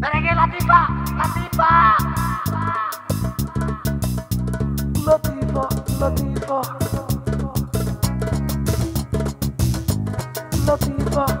Merengue Latifa, Latifa. let لطيفة لطيفة